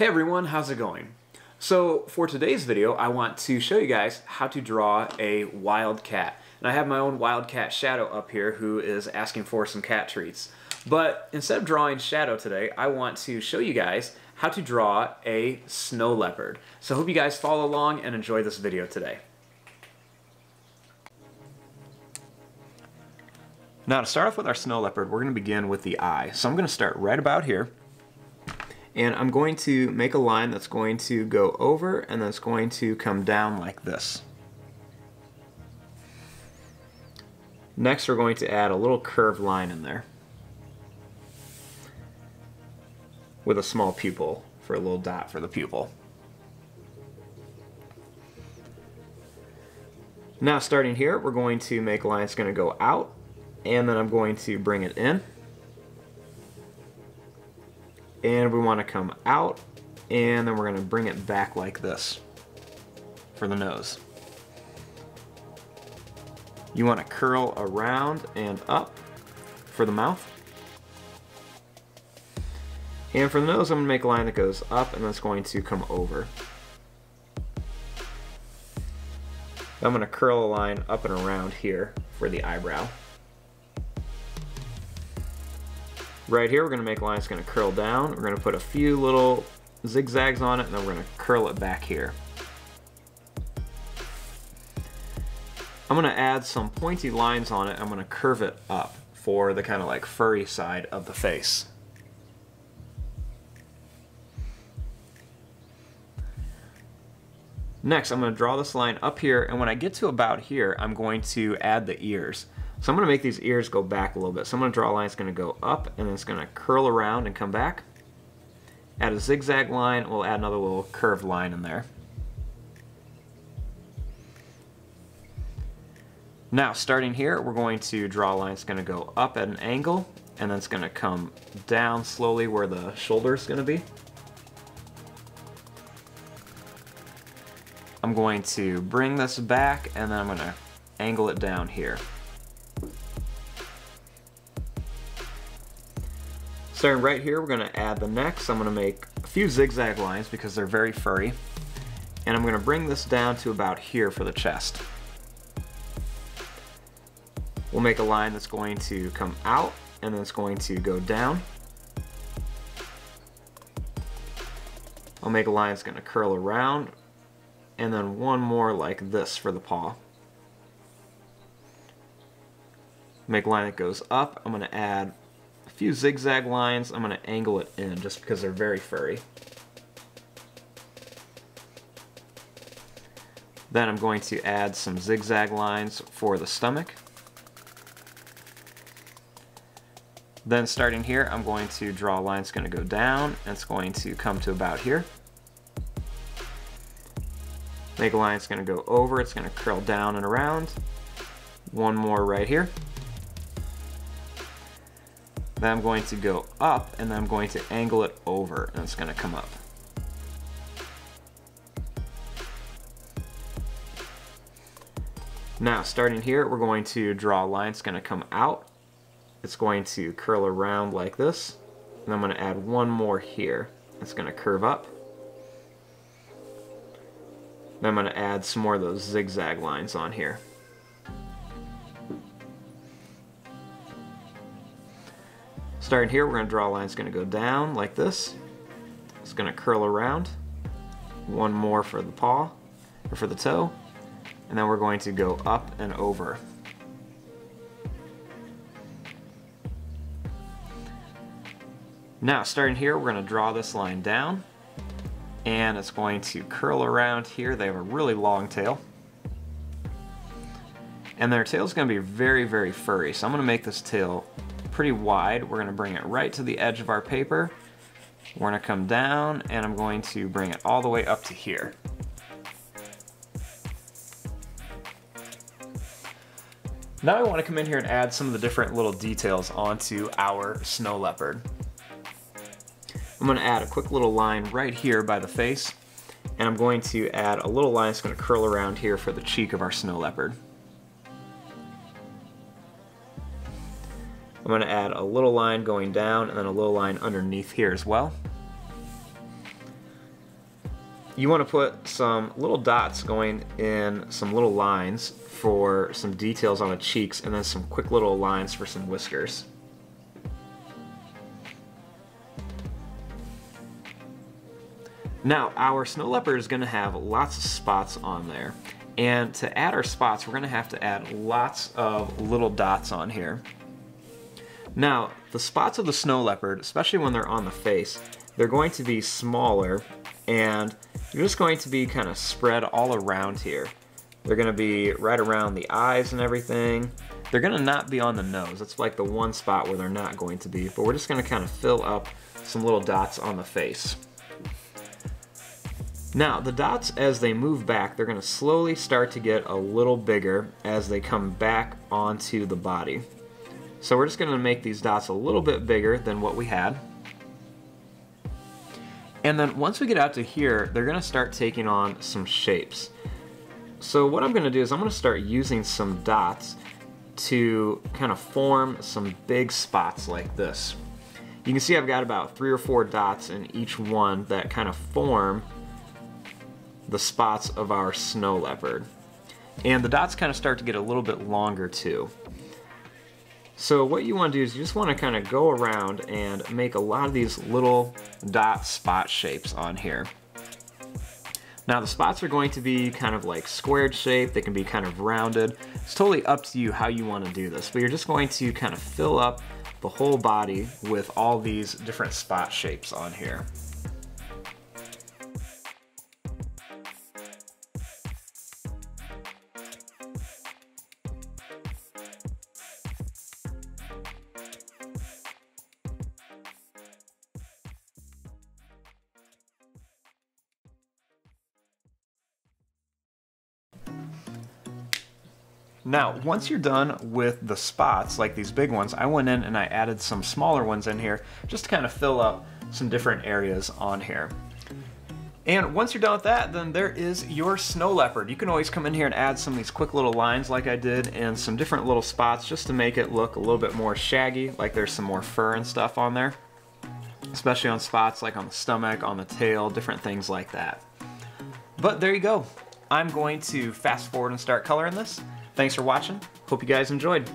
Hey everyone, how's it going? So for today's video, I want to show you guys how to draw a wildcat. And I have my own wildcat Shadow up here who is asking for some cat treats. But instead of drawing Shadow today, I want to show you guys how to draw a snow leopard. So I hope you guys follow along and enjoy this video today. Now to start off with our snow leopard, we're going to begin with the eye. So I'm going to start right about here and I'm going to make a line that's going to go over and that's going to come down like this. Next we're going to add a little curved line in there with a small pupil for a little dot for the pupil. Now starting here we're going to make a line that's going to go out and then I'm going to bring it in and we want to come out and then we're going to bring it back like this for the nose. You want to curl around and up for the mouth. And for the nose, I'm going to make a line that goes up and that's going to come over. I'm going to curl a line up and around here for the eyebrow. Right here, we're to make a line that's going to curl down. We're going to put a few little zigzags on it, and then we're going to curl it back here. I'm going to add some pointy lines on it. I'm going to curve it up for the kind of like furry side of the face. Next, I'm going to draw this line up here, and when I get to about here, I'm going to add the ears. So I'm to make these ears go back a little bit. So I'm to draw a line going to go up and then it's going to curl around and come back. Add a zigzag line. We'll add another little curved line in there. Now starting here we're going to draw a line going to go up at an angle and then it's going to come down slowly where the shoulder is going to be. I'm going to bring this back and then I'm going to angle it down here. Starting right here, we're going to add the neck. So I'm going to make a few zigzag lines because they're very furry. And I'm going to bring this down to about here for the chest. We'll make a line that's going to come out and then it's going to go down. I'll make a line that's going to curl around and then one more like this for the paw. Make a line that goes up. I'm going to add few zigzag lines. I'm going to angle it in just because they're very furry. Then I'm going to add some zigzag lines for the stomach. Then starting here, I'm going to draw a line It's going to go down, and it's going to come to about here. Make a line It's going to go over, it's going to curl down and around. One more right here. Then I'm going to go up and then I'm going to angle it over and it's going to come up. Now starting here we're going to draw a line it's going to come out. It's going to curl around like this and I'm going to add one more here. It's going to curve up. Then I'm going to add some more of those zigzag lines on here. Starting here, we're going to draw a line It's going to go down like this. It's going to curl around. One more for the paw, or for the toe. And then we're going to go up and over. Now, starting here, we're going to draw this line down. And it's going to curl around here. They have a really long tail. And their tail is going to be very, very furry. So I'm going to make this tail pretty wide. We're going to bring it right to the edge of our paper. We're going to come down and I'm going to bring it all the way up to here. Now I want to come in here and add some of the different little details onto our snow leopard. I'm going to add a quick little line right here by the face and I'm going to add a little line that's going to curl around here for the cheek of our snow leopard. I'm to add a little line going down and then a little line underneath here as well. you want to put some little dots going in some little lines for some details on the cheeks and then some quick little lines for some whiskers. Now, our snow leopard is going to have lots of spots on there. And to add our spots, we're going to have to add lots of little dots on here. Now, the spots of the snow leopard, especially when they're on the face, they're going to be smaller and they're just going to be kind of spread all around here. They're going to be right around the eyes and everything. They're going to not be on the nose. That's like the one spot where they're not going to be, but we're just going to kind of fill up some little dots on the face. Now, the dots, as they move back, they're going to slowly start to get a little bigger as they come back onto the body. So we're just going to make these dots a little bit bigger than what we had. And then once we get out to here, they're going to start taking on some shapes. So what I'm going to do is I'm to start using some dots to kind of form some big spots like this. You can see I've got about three or four dots in each one that kind of form the spots of our snow leopard. And the dots kind of start to get a little bit longer too. So what you want to do is you just want to kind of go around and make a lot of these little dot spot shapes on here. Now the spots are going to be kind of like squared shape, they can be kind of rounded. It's totally up to you how you want to do this, but you're just going to kind of fill up the whole body with all these different spot shapes on here. Now, once you're done with the spots, like these big ones, I went in and I added some smaller ones in here just to kind of fill up some different areas on here. And once you're done with that, then there is your snow leopard. You can always come in here and add some of these quick little lines like I did and some different little spots just to make it look a little bit more shaggy, like there's some more fur and stuff on there. Especially on spots like on the stomach, on the tail, different things like that. But there you go. I'm going to fast forward and start coloring this. Thanks for watching. Hope you guys enjoyed.